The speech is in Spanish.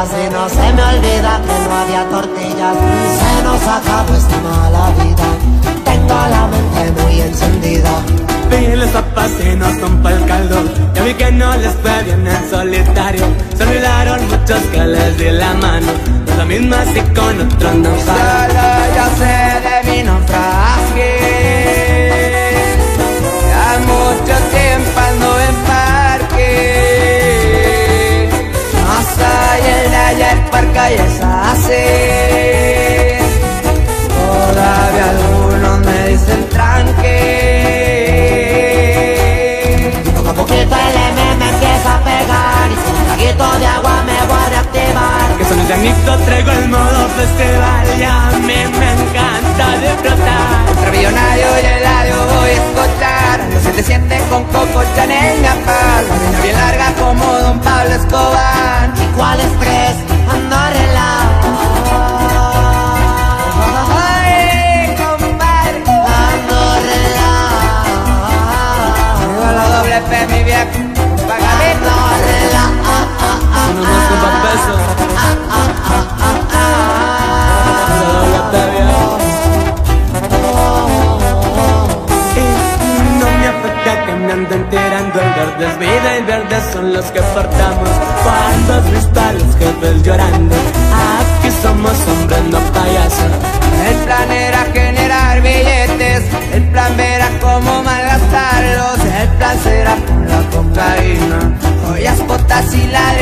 casi no se me olvida que no había tortillas. Se nos acabó esta mala vida. Tengo la mente muy encendida. Pillé los papas y nos rompa el caldo. Ya vi que no les fue bien en solitario. Se olvidaron muchos que les di la mano. No la misma si con otros no Solo yo sé de mi naufragio. Todavía algunos me dicen tranque. Poco a poquito el M me empieza a pegar. Y con un traguito de agua me voy a reactivar Que son el llanito, traigo el modo festival Y a mí me encanta disfrutar. Entre millonario y heladio voy a escuchar. No se te siente con Coco Chanel Napal La bien larga como Don Pablo Escobar. ¿Y cuál estrés? Ando relajado verdes, vida y verdes son los que portamos cuando Cuartos, cristales, jefes llorando. Aquí somos hombres, no payasos. El plan era generar billetes El plan era cómo malgastarlos El plan será con la cocaína. Joyas, botas y la